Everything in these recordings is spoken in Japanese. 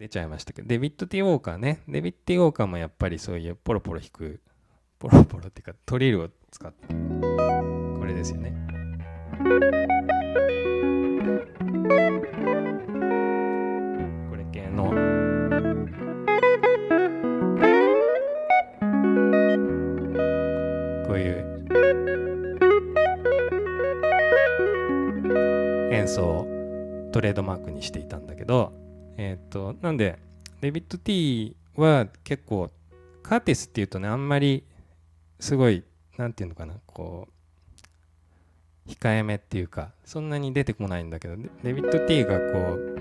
出ちゃいましたけど。デビッド・ティ・ウォーカーね。デビッド・ティ・ウォーカーもやっぱりそういうポロポロ弾く。ポロポロっていうかトリルを使ってこれですよね。これ系の。こういう。演奏をトレードマークにしていたんだけど。えっ、となんでデビッド・ティは結構カーティスっていうとねあんまりすごいなんていうのかなこう控えめっていうかそんなに出てこないんだけどデビッド・ティがこう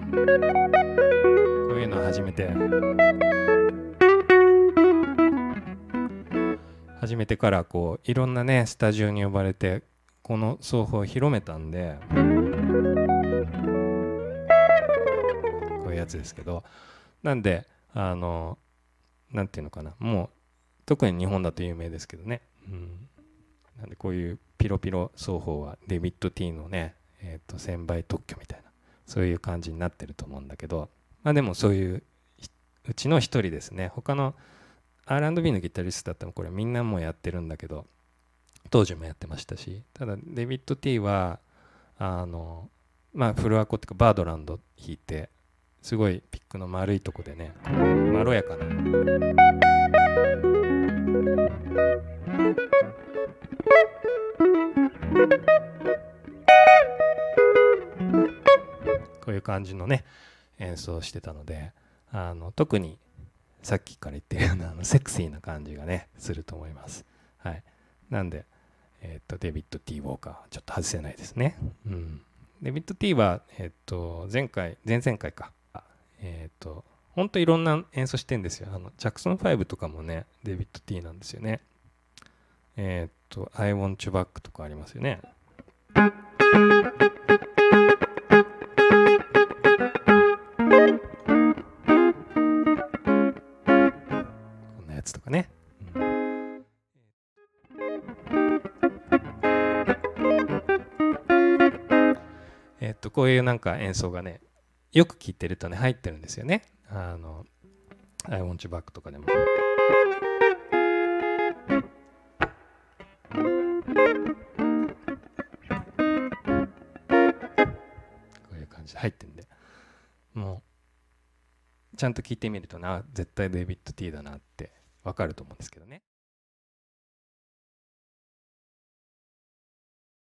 こういうのを始めて始めてからこういろんなねスタジオに呼ばれてこの奏法を広めたんでつですけどなんであのなんていうのかなもう特に日本だと有名ですけどね、うん、なんでこういうピロピロ奏法はデビッド・ティーのね、えー、と1000倍特許みたいなそういう感じになってると思うんだけどまあでもそういううちの一人ですね。他の R&B のギタリストだったらこれみんなもうやってるんだけど当時もやってましたしただデビッド・ティーはあのまあフルアコっていうかバードランド弾いてすごいピックの丸いとこでねまろやかなこういう感じのね演奏してたのであの特にさっきから言ってるようなあのセクシーな感じがねすると思います。はい、なんで、えー、とデビッド・ティ・ウォーカーちょっと外せないですね。うん、デビッド・ティは、えー、と前回前々回かえっ、ー、とほんといろんな演奏してんですよ。あのジャクソン5とかもねデビッド・ティーなんですよね。えっ、ー、と「I want you back」とかありますよね。こんなやつとかね。えっとこういうなんか演奏がねよく聴いてるとね入ってるんですよね。あの「I want you back」とかでも。こういう感じで入ってるんでもうちゃんと聞いてみるとな絶対デビッド・ティーだなってわかると思うんですけどね。